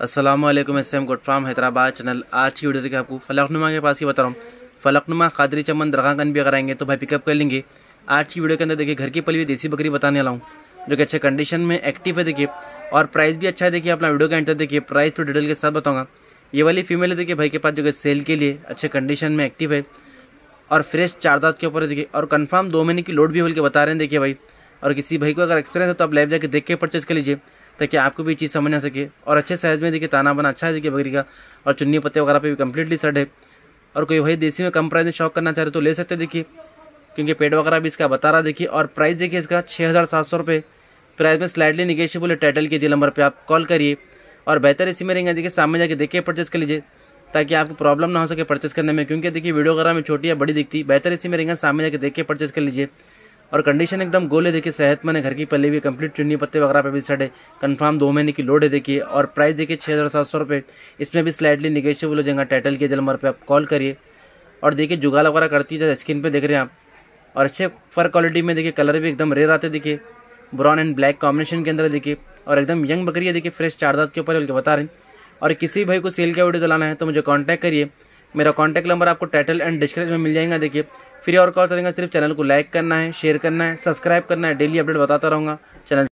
Aslam S M good farm Hyderabad channel आज की video देखिए आपको। फलकनुमा के पास ही बता रहा हूँ। फलकनुमा, खादरी चमन दरगाहगंज भी अगर आएँगे तो भाई पिकअप कर लेंगे। आज की वीडियो के अंदर देखिए, घर की पली हुई देसी बकरी बताने वाला हूँ, जो कि अच्छे कंडीशन में एक्टिव है देखिए, और प्राइस भी अच्छा है देखिए, अपना वीडियो के अंदर देखिए प्राइस पर डिटेल के साथ बताऊँगा। ये वाली फीमेल है देखिए, भाई के पास जो कि सेल के लिए अच्छे कंडीशन में एक्टिव है, और फ्रेश चार दाँत के ऊपर है देखिए, और कन्फर्म दो महीने की लोड भी बोल के बता रहे हैं देखिए भाई। और किसी भाई को अगर एक्सपीरियंस है तो आप लाइव जाके देख के परचेज कर लीजिए। ताकि आपको भी चीज़ समझ आ सके। और अच्छे साइज़ में देखिए, ताना बना अच्छा है देखिए बकरी का। और चुन्नी पत्ते वगैरह पे भी कम्प्लीटली सेट है। और कोई भाई देसी में कम प्राइस में शौक करना चाह रहे तो ले सकते देखिए। क्योंकि पेट वगैरह भी इसका बता रहा देखिए। और प्राइस देखिए इसका छः हज़ार सात सौ रुपये प्राइस में स्लाइडली निगेशियबल है टाइटल के दिए नंबर पर आप कॉल करिए। और बेहतर इसी में रहेंगे देखिए, सामने जाके देखिए परचेस कर लीजिए। ताकि आपको प्रॉब्लम ना हो सके परचेस करने में। क्योंकि देखिए वीडियो वगैरह में छोटी या बड़ी दिखती, बेहतर इसी में रहेंगे। सामने जाके देख के परचेस कर लीजिए। और कंडीशन एकदम गोल देखिए सेहतमंद है घर की पली भी कंप्लीट चुन्नी पत्ते वगैरह पे भी सेट है। कंफर्म दो महीने की लोड है, देखिए, और प्राइस देखिए छः हज़ार सात सौ रुपये इसमें भी स्लाइडली निगेशियबल हो जाएगा टाइटल के नंबर पर आप कॉल करिए। और देखिए जुगाल वगैरह करती है स्क्रीन पर देख रहे हैं आप। और अच्छे फर क्वालिटी में, देखिए कलर भी एकदम रेयर आते देखिए। ब्राउन एंड ब्लैक कॉम्बिनेशन के अंदर, देखिए, और एकदम यंग बकरी है, देखिए फ्रेश चार दाँत के ऊपर बता रहे हैं। और किसी भाई को सेल का वीडियो दिलाना है तो मुझे कॉन्टैक्ट करिए। मेरा कॉन्टैक्ट नंबर आपको टाइटल एंड डिस्क्रिप्शन में मिल जाएगा, देखिए। फिर और कॉल करेंगे सिर्फ़ चैनल को लाइक करना है शेयर करना है सब्सक्राइब करना है डेली अपडेट बताता रहूँगा। चैनल